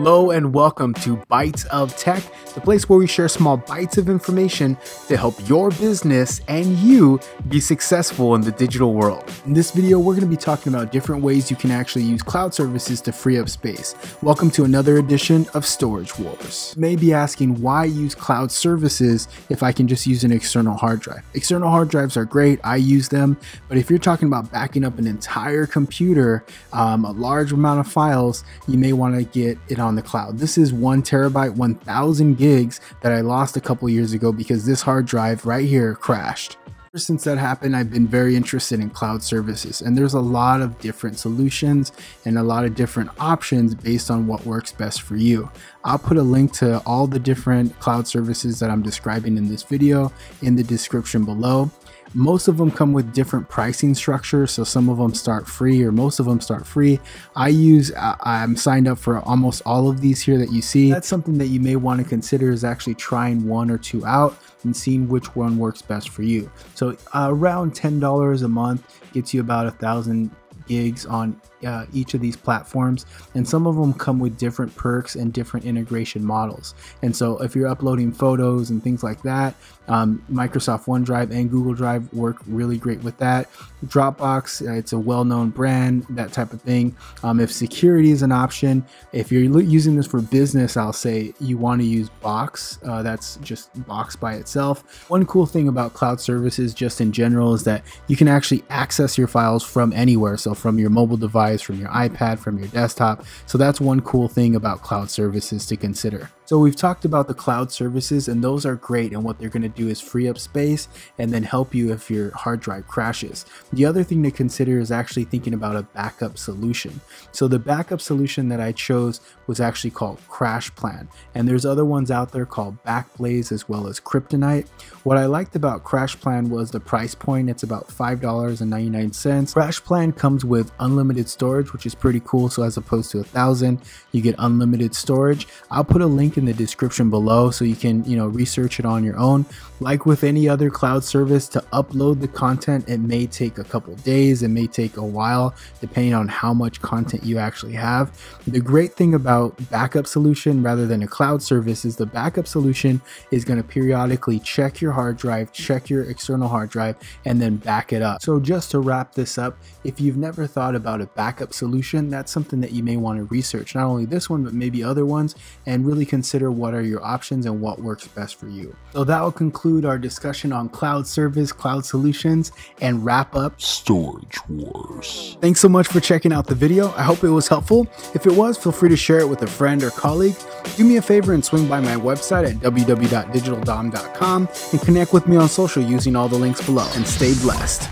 Hello and welcome to Bites of Tech, the place where we share small bites of information to help your business and you be successful in the digital world. In this video, we're going to be talking about different ways you can actually use cloud services to free up space. Welcome to another edition of Storage Wars. You may be asking why use cloud services if I can just use an external hard drive. External hard drives are great, I use them, but if you're talking about backing up an entire computer, um, a large amount of files, you may want to get it on the cloud. This is one terabyte, 1000 gigs that I lost a couple years ago because this hard drive right here crashed. Ever since that happened, I've been very interested in cloud services, and there's a lot of different solutions and a lot of different options based on what works best for you. I'll put a link to all the different cloud services that I'm describing in this video in the description below. Most of them come with different pricing structures. So some of them start free or most of them start free. I use, I'm signed up for almost all of these here that you see. That's something that you may want to consider is actually trying one or two out and seeing which one works best for you. So uh, around $10 a month gets you about a thousand gigs on uh, each of these platforms and some of them come with different perks and different integration models. And so if you're uploading photos and things like that um, Microsoft OneDrive and Google Drive work really great with that. Dropbox uh, it's a well-known brand that type of thing. Um, if security is an option if you're using this for business I'll say you want to use Box uh, that's just Box by itself. One cool thing about cloud services just in general is that you can actually access your files from anywhere. So from your mobile device, from your iPad, from your desktop. So that's one cool thing about cloud services to consider. So we've talked about the cloud services and those are great and what they're going to do is free up space and then help you if your hard drive crashes. The other thing to consider is actually thinking about a backup solution. So the backup solution that I chose was actually called CrashPlan and there's other ones out there called Backblaze as well as Carbonite. What I liked about CrashPlan was the price point. It's about $5.99. CrashPlan comes with unlimited storage which is pretty cool so as opposed to a thousand you get unlimited storage. I'll put a link in the description below so you can, you know, research it on your own. Like with any other cloud service, to upload the content, it may take a couple days, it may take a while, depending on how much content you actually have. The great thing about backup solution rather than a cloud service is the backup solution is going to periodically check your hard drive, check your external hard drive, and then back it up. So just to wrap this up, if you've never thought about a backup solution, that's something that you may want to research. Not only this one, but maybe other ones, and really consider consider what are your options and what works best for you. So that will conclude our discussion on cloud service, cloud solutions, and wrap up Storage Wars. Thanks so much for checking out the video. I hope it was helpful. If it was, feel free to share it with a friend or colleague. Do me a favor and swing by my website at www.digitaldom.com and connect with me on social using all the links below. And stay blessed.